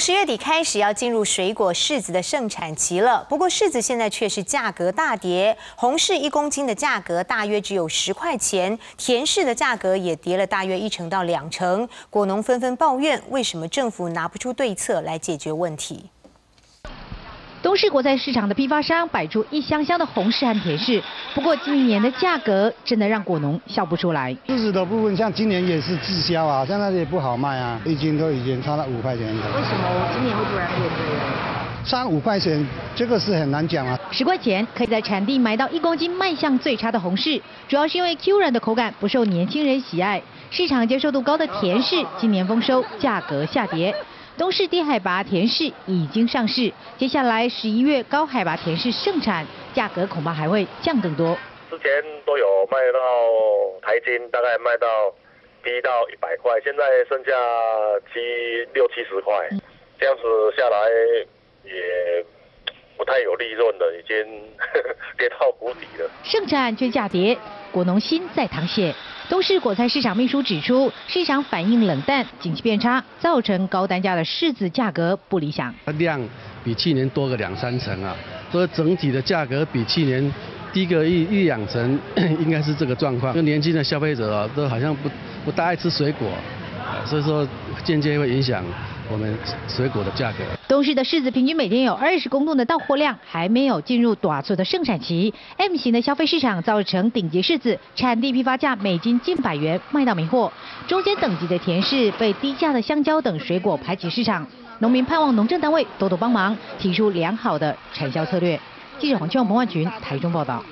十月底开始要进入水果柿子的盛产期了，不过柿子现在却是价格大跌，红柿一公斤的价格大约只有十块钱，甜柿的价格也跌了大约一成到两成，果农纷纷抱怨，为什么政府拿不出对策来解决问题？东市果菜市场的批发商摆出一箱箱的红柿和甜柿，不过今年的价格真的让果农笑不出来。柿子的部分，像今年也是滞销啊，现在也不好卖啊，一斤都已经差了五块钱。为什么今年会突然变贵了？差五块钱，这个是很难讲啊。十块钱可以在产地买到一公斤卖相最差的红柿，主要是因为 Q 软的口感不受年轻人喜爱，市场接受度高的甜柿今年丰收，价格下跌。东市低海拔田柿已经上市，接下来十一月高海拔田柿盛产，价格恐怕还会降更多。之前都有卖到台斤，大概卖到低到一百块，现在剩下七六七十块，这样子下来也不太有利润了，已经 跌到谷底了。盛产却价跌，果农心在淌血。东市果菜市场秘书指出，市场反应冷淡，景气变差，造成高单价的柿子价格不理想。量比去年多个两三成啊，所以整体的价格比去年低个一一两成，应该是这个状况。就年轻的消费者啊，都好像不不大爱吃水果，所以说间接会影响。我们水果的价格。东市的柿子平均每天有二十公吨的到货量，还没有进入短促的盛产期。M 型的消费市场造成顶级柿子产地批发价每斤近百元卖到没货，中间等级的甜柿被低价的香蕉等水果排挤市场。农民盼望农政单位多多帮忙，提出良好的产销策略。记者黄秋旺、彭万群台中报道。